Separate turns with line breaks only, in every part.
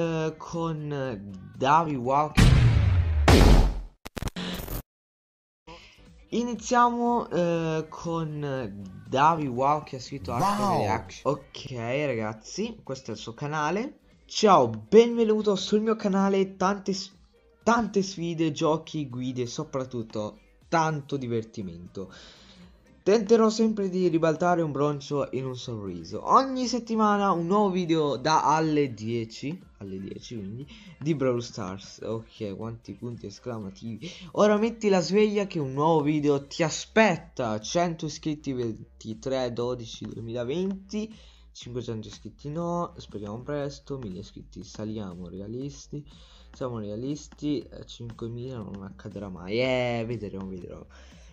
eh, con Davi Walker. Iniziamo eh, con Davi Wow che ha scritto wow. Reaction. Ok ragazzi, questo è il suo canale. Ciao, benvenuto sul mio canale, tante, tante sfide, giochi, guide, soprattutto tanto divertimento. Tenterò sempre di ribaltare un broncio in un sorriso. Ogni settimana un nuovo video da alle 10, alle 10 quindi, di Brawl Stars. Ok, quanti punti esclamativi. Ora metti la sveglia che un nuovo video ti aspetta. 100 iscritti 23 12 2020. 500 iscritti no, speriamo presto. 1000 iscritti saliamo realisti. Siamo realisti. 5000 non accadrà mai. Eh, vedremo, vedremo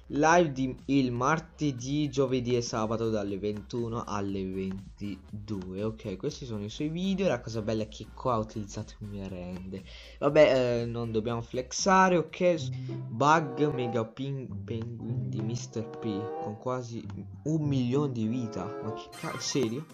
live di, il martedì, giovedì e sabato dalle 21 alle 22. Ok, questi sono i suoi video. La cosa bella è che qua ha utilizzato il mio rende. Vabbè, eh, non dobbiamo flexare, ok? Bug Mega Ping Penguin di Mr. P con quasi un milione di vita. Ma che cazzo, serio?